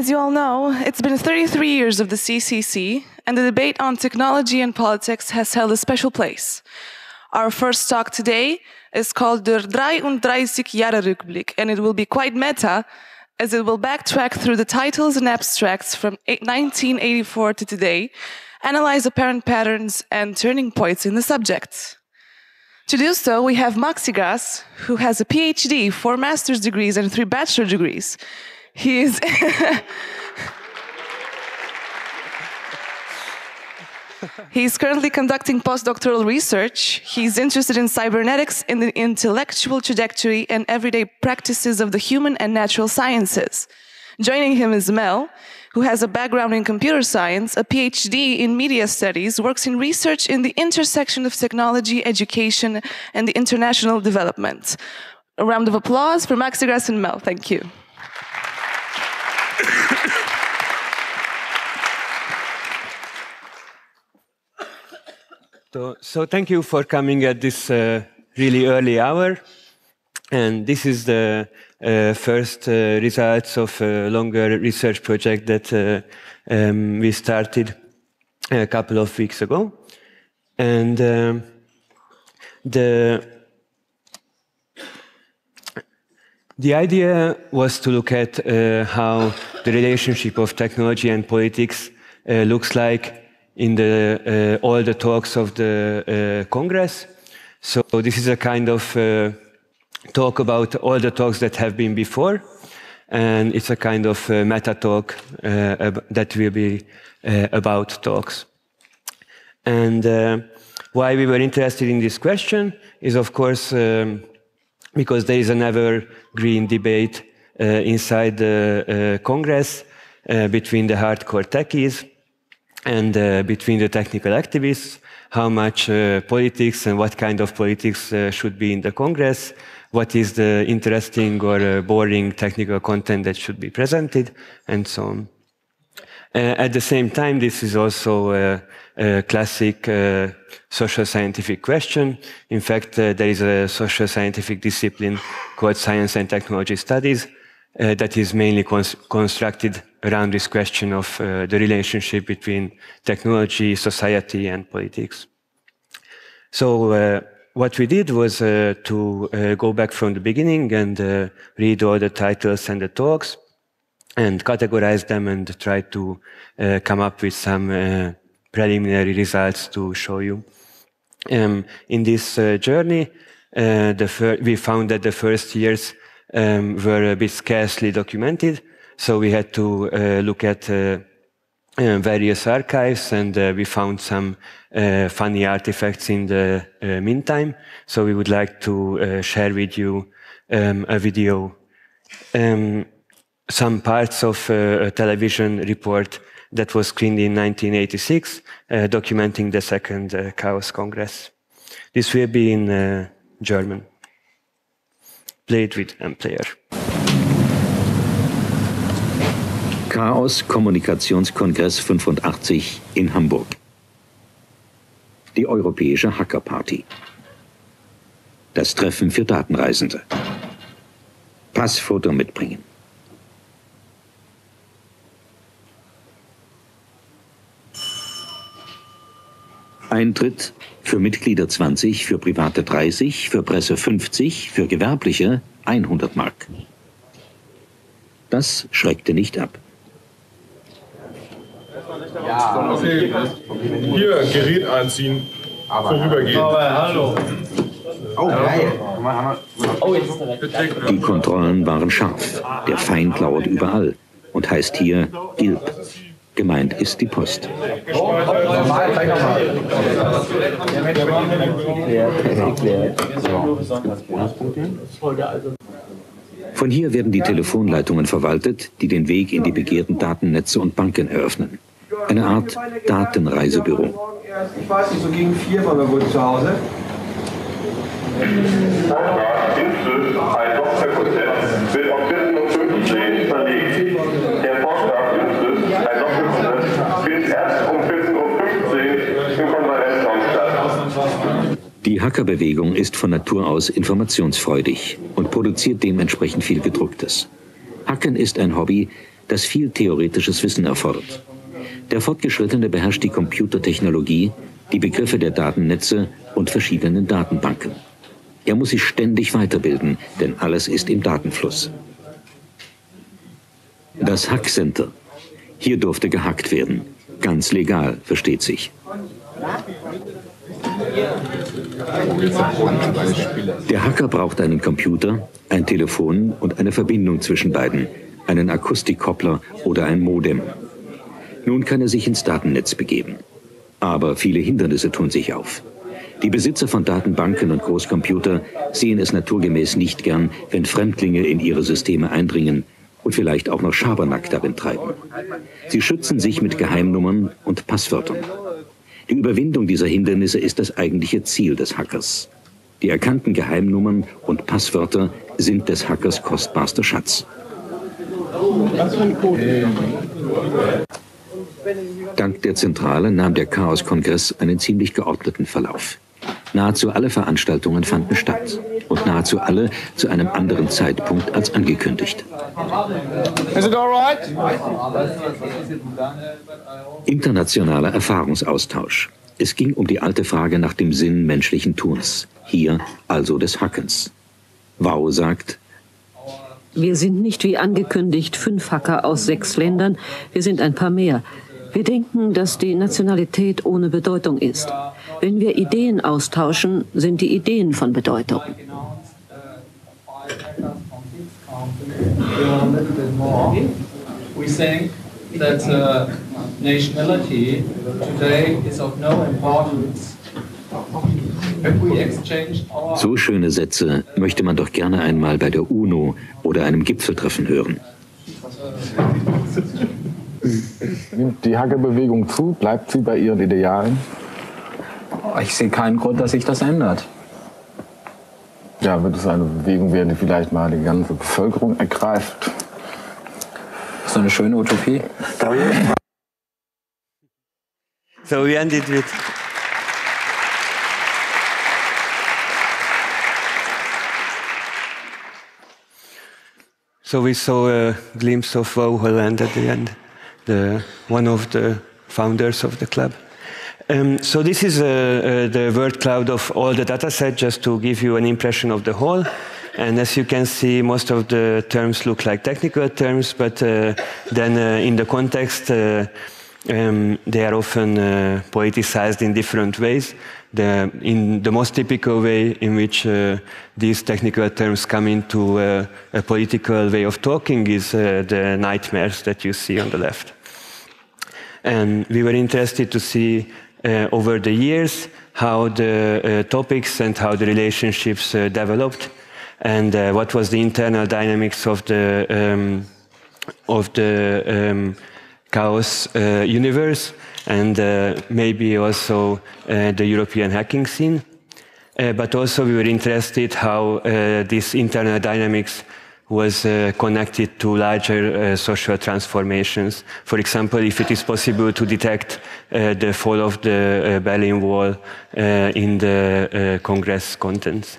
As you all know, it's been 33 years of the CCC, and the debate on technology and politics has held a special place. Our first talk today is called Der 33 Jahre Rückblick, and it will be quite meta, as it will backtrack through the titles and abstracts from 1984 to today, analyze apparent patterns and turning points in the subject. To do so, we have Maxigas, who has a PhD, four master's degrees, and three bachelor degrees. He is. He's currently conducting postdoctoral research. He's interested in cybernetics, in the intellectual trajectory, and everyday practices of the human and natural sciences. Joining him is Mel, who has a background in computer science, a PhD in media studies, works in research in the intersection of technology, education, and the international development. A round of applause for Maxigas and Mel. Thank you. So, so thank you for coming at this uh, really early hour. And this is the uh, first uh, results of a longer research project that uh, um, we started a couple of weeks ago. And um, the, the idea was to look at uh, how the relationship of technology and politics uh, looks like in the, uh, all the talks of the uh, Congress. So this is a kind of uh, talk about all the talks that have been before, and it's a kind of meta talk that will be about talks. And why we were interested in this question is, of course, um, because there is an evergreen debate uh, inside the uh, Congress uh, between the hardcore techies and uh, between the technical activists, how much uh, politics and what kind of politics uh, should be in the Congress, what is the interesting or uh, boring technical content that should be presented, and so on. Uh, at the same time, this is also a, a classic uh, social scientific question. In fact, there is a social scientific discipline called science and technology studies that is mainly cons constructed around this question of uh, the relationship between technology, society, and politics. So uh, what we did was uh, to uh, go back from the beginning and uh, read all the titles and the talks and categorize them and try to uh, come up with some preliminary results to show you. Um, in this journey, we found that the first years um, were a bit scarcely documented, so we had to uh, look at uh, uh, various archives and we found some funny artifacts in the meantime. So we would like to share with you um, a video, um, some parts of a television report that was screened in 1986, uh, documenting the second uh, Chaos Congress. This will be in uh, German. Played with player. Chaos Kommunikationskongress 85 in Hamburg. Die Europäische Hackerparty. Das Treffen für Datenreisende. Passfoto mitbringen. Eintritt für Mitglieder 20, für Private 30, für Presse 50, für Gewerbliche 100 Mark. Das schreckte nicht ab. Ja. Okay. Hier, Gerät einziehen. Vorübergehen. hallo. Oh, geil. Die Kontrollen waren scharf. Der Feind lauert überall und heißt hier Gilb. Gemeint ist die Post. Von hier werden die Telefonleitungen verwaltet, die den Weg in die begehrten Datennetze und Banken eröffnen. Eine Art Datenreisebüro. Ich weiß nicht, so gegen vier waren wir wohl zu Hause. wird auf 14.15 Uhr Hackerbewegung ist von Natur aus informationsfreudig und produziert dementsprechend viel Gedrucktes. Hacken ist ein Hobby, das viel theoretisches Wissen erfordert. Der Fortgeschrittene beherrscht die Computertechnologie, die Begriffe der Datennetze und verschiedenen Datenbanken. Er muss sich ständig weiterbilden, denn alles ist im Datenfluss. Das Hackcenter. Hier durfte gehackt werden. Ganz legal, versteht sich. Der Hacker braucht einen Computer, ein Telefon und eine Verbindung zwischen beiden, einen Akustikkoppler oder ein Modem. Nun kann er sich ins Datennetz begeben. Aber viele Hindernisse tun sich auf. Die Besitzer von Datenbanken und Großcomputer sehen es naturgemäß nicht gern, wenn Fremdlinge in ihre Systeme eindringen und vielleicht auch noch Schabernack darin treiben. Sie schützen sich mit Geheimnummern und Passwörtern. Die Überwindung dieser Hindernisse ist das eigentliche Ziel des Hackers. Die erkannten Geheimnummern und Passwörter sind des Hackers kostbarster Schatz. Dank der Zentrale nahm der Chaos-Kongress einen ziemlich geordneten Verlauf. Nahezu alle Veranstaltungen fanden statt und nahezu alle zu einem anderen Zeitpunkt als angekündigt. Internationaler Erfahrungsaustausch. Es ging um die alte Frage nach dem Sinn menschlichen Tuns, hier also des Hackens. Wau sagt, wir sind nicht wie angekündigt fünf Hacker aus sechs Ländern, wir sind ein paar mehr. Wir denken, dass die Nationalität ohne Bedeutung ist. Wenn wir Ideen austauschen, sind die Ideen von Bedeutung. that uh, nationality today is of no importance. So schöne Sätze möchte man doch gerne einmal bei der UNO oder einem Gipfeltreffen hören. Nimmt die Hackerbewegung zu? Bleibt sie bei ihren Idealen? Ich sehe keinen Grund, dass sich das ändert. Ja, wird es eine Bewegung werden, die vielleicht mal die ganze Bevölkerung ergreift? So eine schöne Utopie. So we ended with. So we saw a glimpse of Vo Holland at the end, the, one of the founders of the club. Um, so this is uh, uh, the word cloud of all the data set, just to give you an impression of the whole. And as you can see, most of the terms look like technical terms, but uh, then uh, in the context, uh, um, they are often uh, politicized in different ways. The, in the most typical way in which these technical terms come into a political way of talking is the nightmares that you see on the left. And we were interested to see uh, over the years how the uh, topics and how the relationships uh, developed and what was the internal dynamics of the um, of the um, chaos universe and maybe also the European hacking scene. but also we were interested how these internal dynamics was uh, connected to larger uh, social transformations. For example, if it is possible to detect uh, the fall of the uh, Berlin Wall uh, in the uh, Congress contents.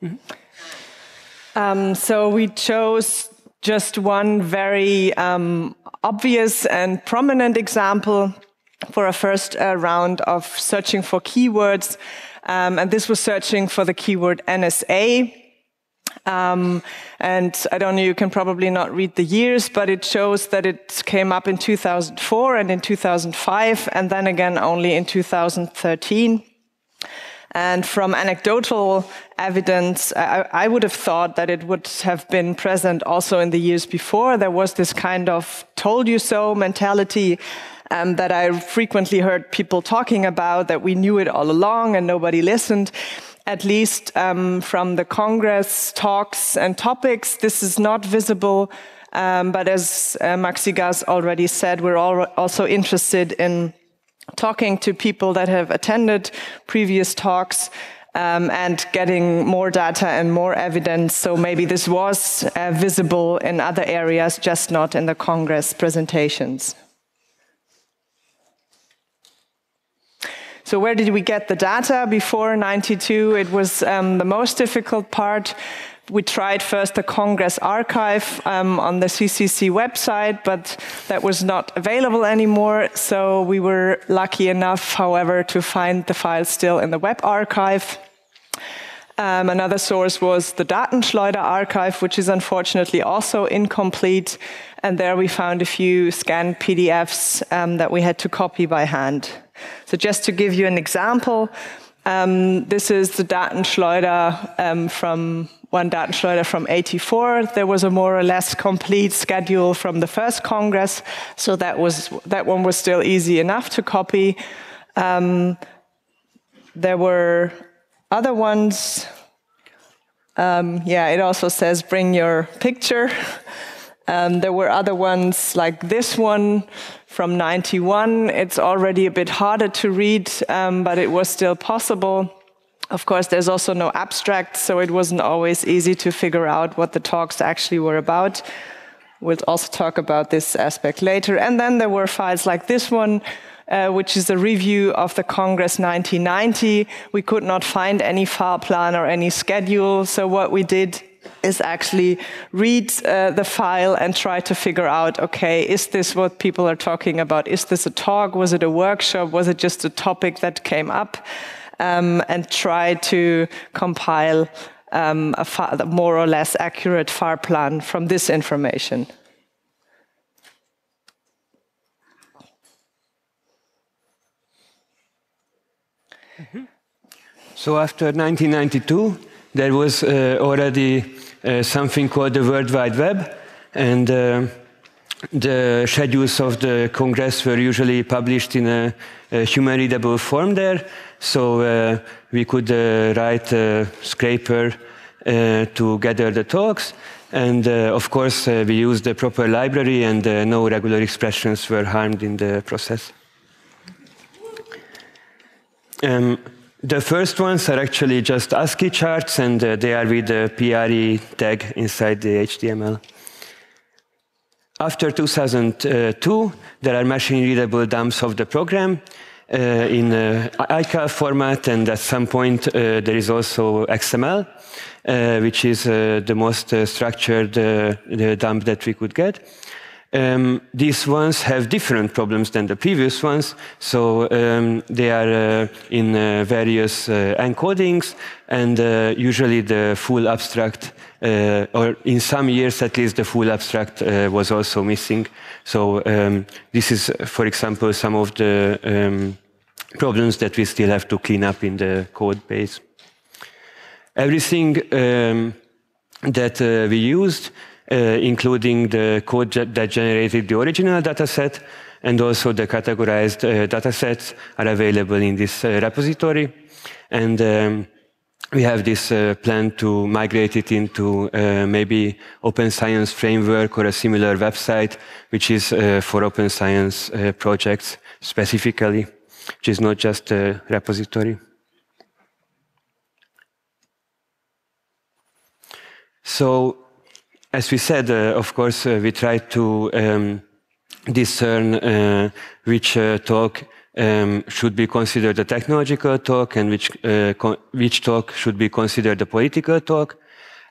Mm -hmm. um, so we chose just one very um, obvious and prominent example for a first round of searching for keywords um, and this was searching for the keyword NSA. Um, and I don't know, you can probably not read the years, but it shows that it came up in 2004 and in 2005, and then again only in 2013. And from anecdotal evidence, I, I, would have thought that it would have been present also in the years before. There was this kind of told you so mentality um, that I frequently heard people talking about, that we knew it all along and nobody listened. At least um, from the Congress talks and topics, this is not visible. Um, but as uh, Maxigas already said, we're also interested in talking to people that have attended previous talks um, and getting more data and more evidence. So maybe this was uh, visible in other areas, just not in the Congress presentations. So where did we get the data? Before 92, it was um, the most difficult part we tried first the Congress archive um, on the CCC website, but that was not available anymore. So we were lucky enough, however, to find the file still in the web archive. Um, another source was the Datenschleuder archive, which is unfortunately also incomplete. And there we found a few scanned PDFs um, that we had to copy by hand. So just to give you an example, um, this is the Datenschleuder um, from one Datenschleuder from 84. There was a more or less complete schedule from the first Congress, so that was that one was still easy enough to copy. Um, there were other ones, um, yeah, it also says bring your picture. Um, there were other ones like this one from 91. It's already a bit harder to read, um, but it was still possible. Of course, there's also no abstract, so it wasn't always easy to figure out what the talks actually were about. We'll also talk about this aspect later. And then there were files like this one, uh, which is a review of the Congress 1990. We could not find any Fahrplan or any schedule. So what we did is actually read uh, the file and try to figure out, okay, is this what people are talking about? Is this a talk? Was it a workshop? Was it just a topic that came up? Um, and try to compile um, a more or less accurate Fahrplan from this information. So after 1992, there was uh, already uh, something called the World Wide Web, and uh, the schedules of the Congress were usually published in a, a human readable form there. So uh, we could uh, write a scraper uh, to gather the talks. And of course, we used the proper library, and no regular expressions were harmed in the process. Um, the first ones are actually just ASCII charts, and uh, they are with the PRE tag inside the HTML. After 2002, there are machine-readable dumps of the program uh, in uh, ICAL format, and at some point uh, there is also XML, uh, which is uh, the most structured dump that we could get. Um, these ones have different problems than the previous ones, so um, they are uh, in uh, various uh, encodings, and uh, usually the full abstract, uh, or in some years at least, the full abstract uh, was also missing. So um, this is, for example, some of the um, problems that we still have to clean up in the code base. Everything um, that we used including the code that generated the original dataset, and also the categorized uh, datasets are available in this uh, repository. And um, we have this uh, plan to migrate it into uh, maybe open science framework or a similar website, which is uh, for open science projects specifically, which is not just a repository. So as we said, uh, of course, uh, we try to um, discern uh, which talk um, should be considered a technological talk and which, which talk should be considered a political talk.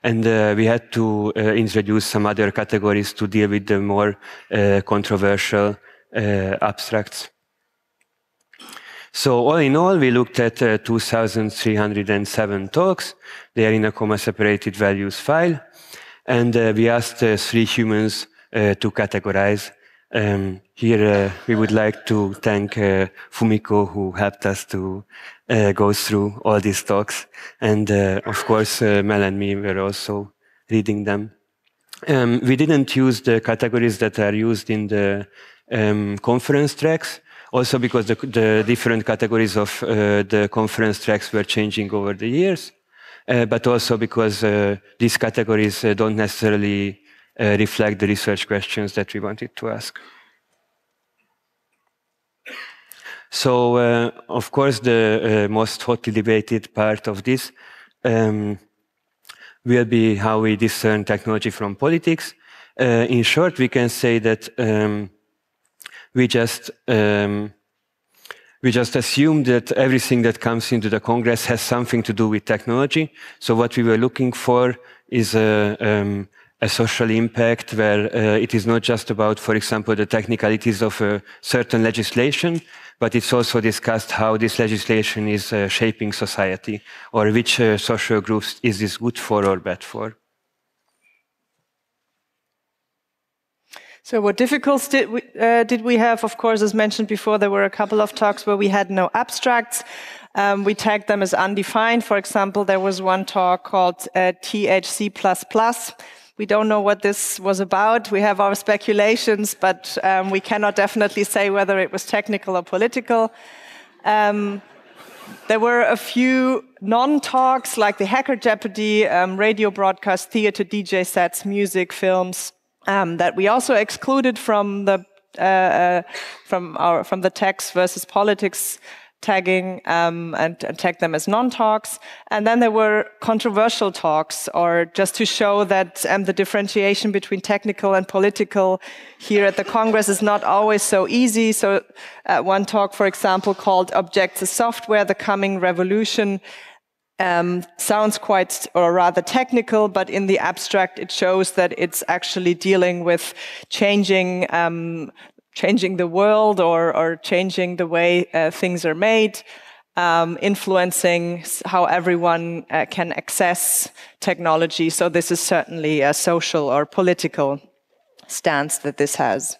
And uh, we had to uh, introduce some other categories to deal with the more uh, controversial abstracts. So all in all, we looked at 2,307 talks. They are in a comma-separated values file. And uh, we asked uh, three humans uh, to categorize. Um, here we would like to thank Fumiko who helped us to go through all these talks. And of course, Mel and me were also reading them. Um, we didn't use the categories that are used in the um, conference tracks, also because the, the different categories of uh, the conference tracks were changing over the years. Uh, but also because uh, these categories uh, don't necessarily reflect the research questions that we wanted to ask. So, uh, of course, the uh, most hotly debated part of this um, will be how we discern technology from politics. Uh, in short, we can say that um, we just um, we just assume that everything that comes into the Congress has something to do with technology. So what we were looking for is a, um, a social impact where uh, it is not just about, for example, the technicalities of a certain legislation, but it's also discussed how this legislation is uh, shaping society or which uh, social groups is this good for or bad for. So what difficulties did we, uh, did we have? Of course, as mentioned before, there were a couple of talks where we had no abstracts. Um, we tagged them as undefined. For example, there was one talk called uh, THC++. We don't know what this was about. We have our speculations, but um, we cannot definitely say whether it was technical or political. Um, there were a few non-talks like the Hacker Jeopardy, um, radio broadcast, theater, DJ sets, music, films, um, that we also excluded from the uh, uh, from our from the text versus politics tagging um, and, and tag them as non-talks. And then there were controversial talks, or just to show that um, the differentiation between technical and political here at the Congress is not always so easy. So uh, one talk, for example, called Objects Software, the Coming Revolution, um, sounds quite or rather technical, but in the abstract, it shows that it's actually dealing with changing um, changing the world or, or changing the way uh, things are made, um, influencing how everyone uh, can access technology. So this is certainly a social or political stance that this has.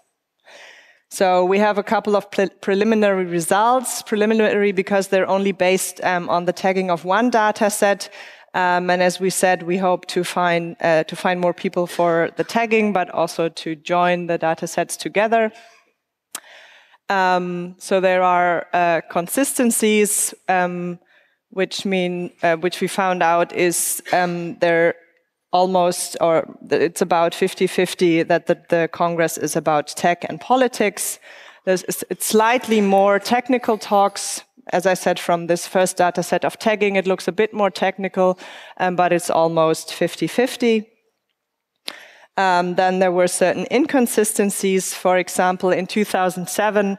So we have a couple of pre preliminary results, preliminary because they're only based um, on the tagging of one data set. Um, and as we said, we hope to find, uh, to find more people for the tagging, but also to join the data sets together. Um, so there are uh, consistencies, um, which mean, uh, which we found out is um, there almost, or it's about 50-50 that the, the, Congress is about tech and politics. There's it's slightly more technical talks. As I said, from this first data set of tagging, it looks a bit more technical, um, but it's almost 50-50. Um, then there were certain inconsistencies. For example, in 2007,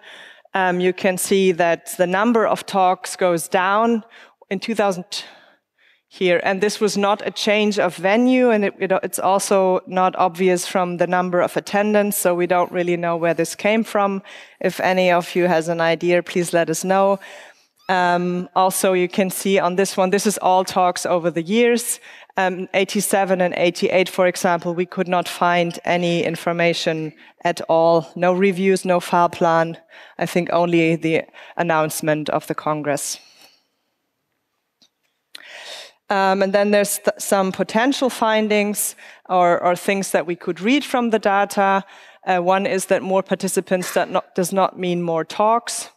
um, you can see that the number of talks goes down. In 2000, here. And this was not a change of venue, and it, it, it's also not obvious from the number of attendants, so we don't really know where this came from. If any of you has an idea, please let us know. Um, also, you can see on this one, this is all talks over the years. Um, 87 and 88, for example, we could not find any information at all. No reviews, no Fahrplan. I think only the announcement of the Congress. Um, and then there's th some potential findings or, or, things that we could read from the data. Uh, one is that more participants not, does not mean more talks.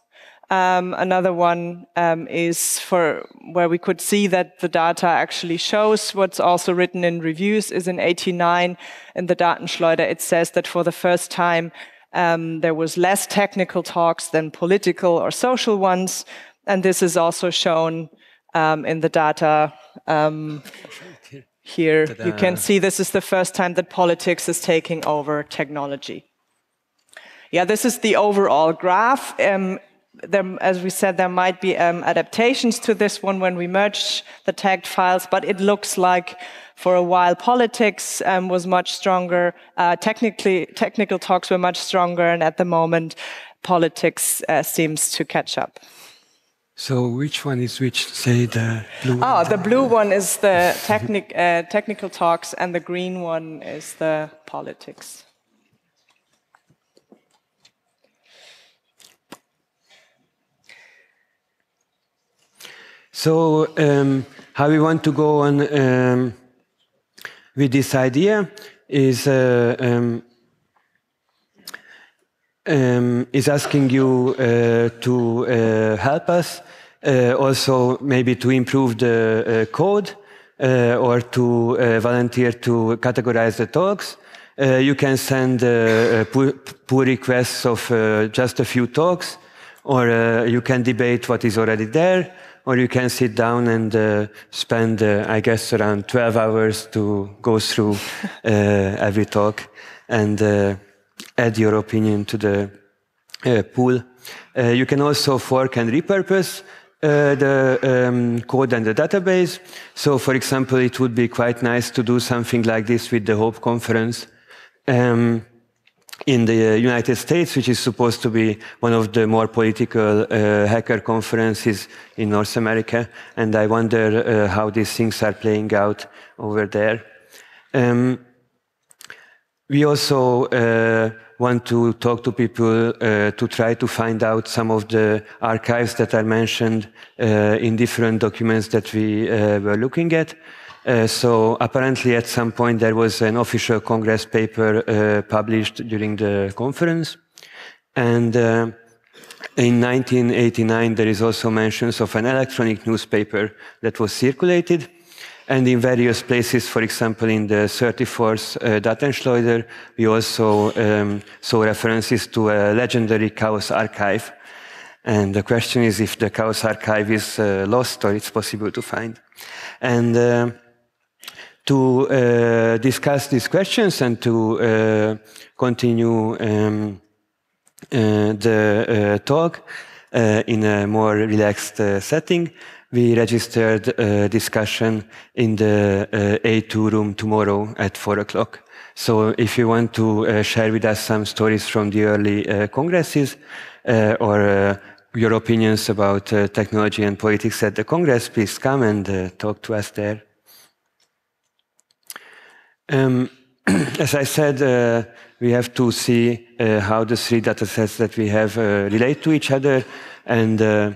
Um, another one um, is for where we could see that the data actually shows what's also written in reviews is in 89 in the Datenschleuder. It says that for the first time um, there was less technical talks than political or social ones. And this is also shown um, in the data um, here. You can see this is the first time that politics is taking over technology. Yeah, this is the overall graph. Um, there, as we said, there might be um, adaptations to this one when we merge the tagged files, but it looks like for a while politics um, was much stronger, uh, technically, technical talks were much stronger, and at the moment, politics uh, seems to catch up. So which one is which? Say the blue. Oh, the blue one is the technic, uh, technical talks, and the green one is the politics. So um, how we want to go on um, with this idea is uh, um, um, is asking you uh, to uh, help us, uh, also maybe to improve the uh, code uh, or to uh, volunteer to categorize the talks. you can send pull, pull, requests of just a few talks, or you can debate what is already there, or you can sit down and spend, I guess, around 12 hours to go through every talk. And add your opinion to the uh, pool. Uh, you can also fork and repurpose uh, the um, code and the database. So, for example, it would be quite nice to do something like this with the Hope Conference. Um, in the United States, which is supposed to be one of the more political uh, hacker conferences in North America. And I wonder uh, how these things are playing out over there. Um, we also uh, want to talk to people uh, to try to find out some of the archives that are mentioned uh, in different documents that we uh, were looking at. Uh, so apparently at some point there was an official Congress paper uh, published during the conference. And uh, in 1989 there is also mentions of an electronic newspaper that was circulated. And in various places, for example, in the 34th uh, Datenschleuder, we also um, saw references to a legendary Chaos archive. And the question is if the Chaos archive is uh, lost or it's possible to find. And uh, to uh, discuss these questions and to uh, continue um, uh, the talk in a more relaxed setting, we registered a discussion in the A2 room tomorrow at 4 o'clock. So if you want to uh, share with us some stories from the early uh, congresses uh, or your opinions about technology and politics at the Congress, please come and talk to us there. Um, as I said, uh, we have to see uh, how the three data sets that we have uh, relate to each other. And uh,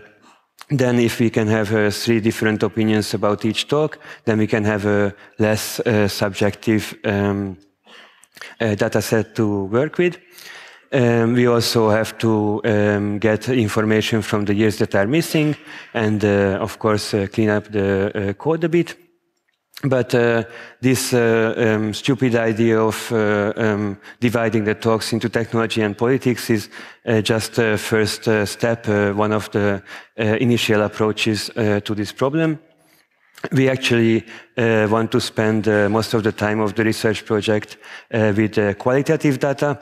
then if we can have uh, three different opinions about each talk, then we can have a less uh, subjective um, data set to work with. Um, we also have to um, get information from the years that are missing and, of course, clean up the code a bit. But uh, this uh, um, stupid idea of uh, um, dividing the talks into technology and politics is uh, just a first uh, step, uh, one of the initial approaches to this problem. We actually want to spend most of the time of the research project with qualitative data.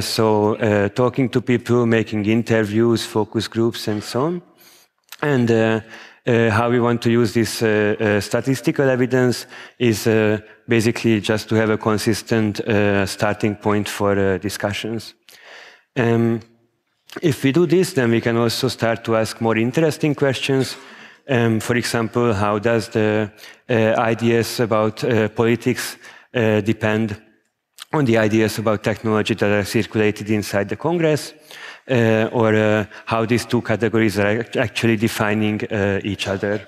so talking to people, making interviews, focus groups, and so on. And uh, how we want to use this uh, uh, statistical evidence is basically just to have a consistent starting point for discussions. Um, if we do this, then we can also start to ask more interesting questions. Um, for example, how does the uh, ideas about uh, politics uh, depend on the ideas about technology that are circulated inside the Congress? Uh, or uh, how these two categories are actually defining uh, each other.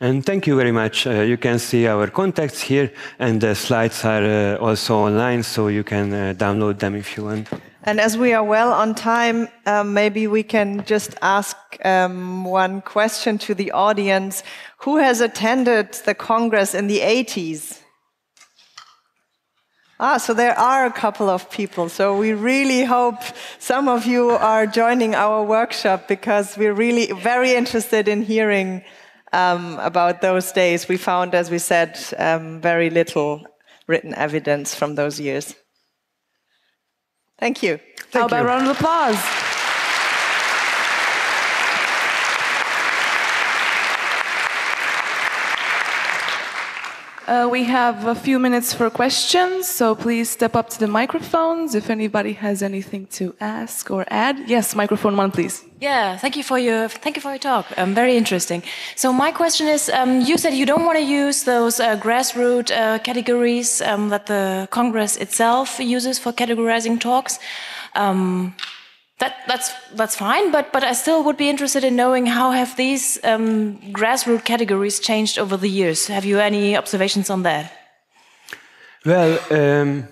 And thank you very much. Uh, you can see our contacts here, and the slides are uh, also online, so you can uh, download them if you want. And as we are well on time, um, maybe we can just ask um, one question to the audience. Who has attended the Congress in the 80s? Ah, so there are a couple of people. So we really hope some of you are joining our workshop because we're really very interested in hearing um, about those days. We found, as we said, um, very little written evidence from those years. Thank you. Thank How about a round of applause? Uh, we have a few minutes for questions, so please step up to the microphones if anybody has anything to ask or add. Yes, microphone one, please. Yeah, thank you for your thank you for your talk. Um, very interesting. So my question is, um, you said you don't want to use those uh, grassroots uh, categories um, that the Congress itself uses for categorizing talks. That, that's that's fine, but but I still would be interested in knowing how have these um, grassroots categories changed over the years. Have you any observations on that? Well, um,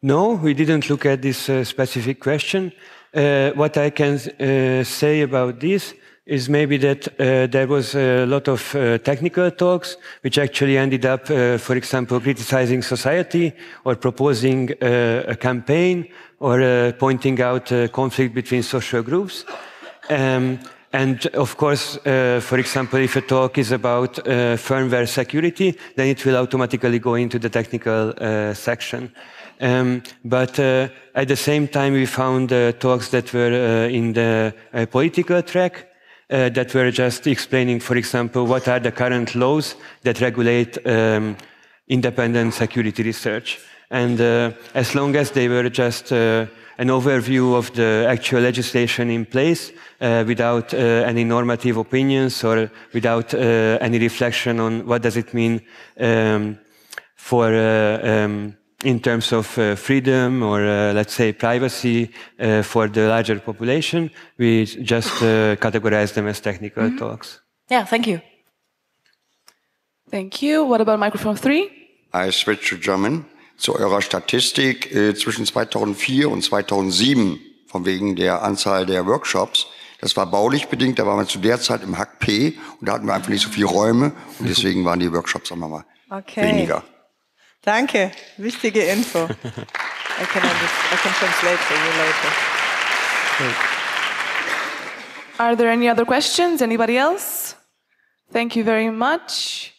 no, we didn't look at this uh, specific question. Uh, what I can uh, say about this is maybe that uh, there was a lot of uh, technical talks which actually ended up, uh, for example, criticizing society or proposing uh, a campaign or uh, pointing out a conflict between social groups. Um, and of course, uh, for example, if a talk is about firmware security, then it will automatically go into the technical section. Um, but at the same time, we found talks that were in the political track that were just explaining, for example, what are the current laws that regulate um, independent security research. And as long as they were just an overview of the actual legislation in place uh, without uh, any normative opinions or without uh, any reflection on what does it mean um, for um, in terms of uh, freedom or uh, let's say privacy uh, for the larger population, we just categorize them as technical mm -hmm. talks. Yeah, thank you. Thank you. What about microphone three? I switch to German. Zu eurer Statistik zwischen 2004 und 2007 von wegen der Anzahl der Workshops. Das war baulich bedingt, da waren wir zu der Zeit im Hack P und da hatten wir einfach nicht so viele Räume und deswegen waren die Workshops, sagen wir mal, okay. weniger. Danke, wichtige Info. I can, I can translate for you later. Are there any other questions? Anybody else? Thank you very much.